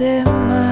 it?